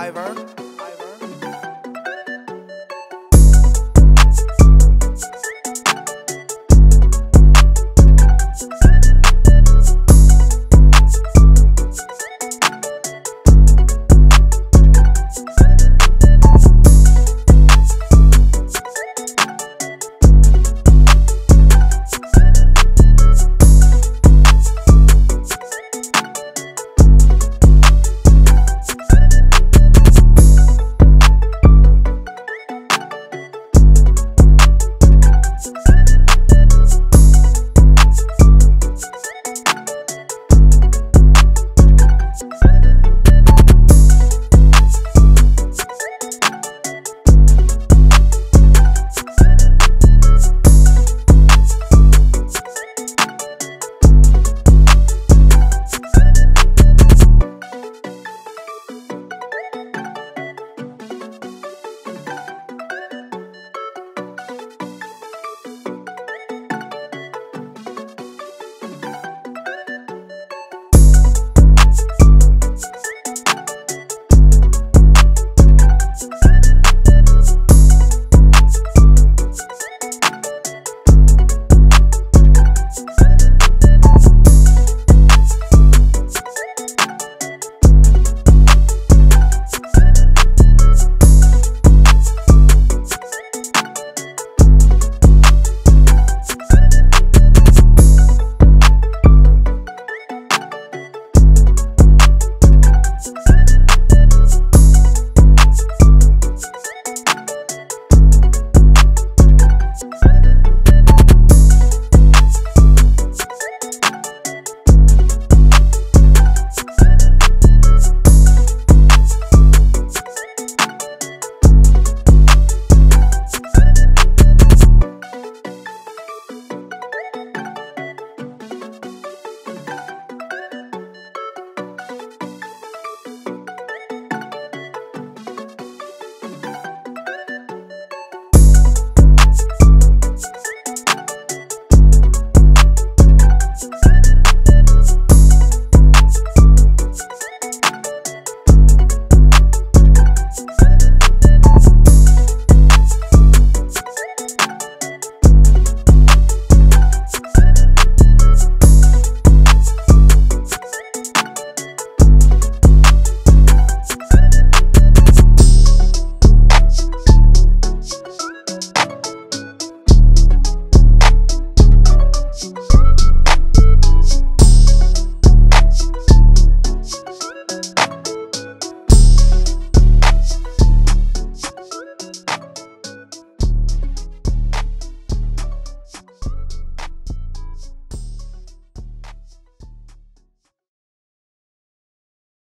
Ivor.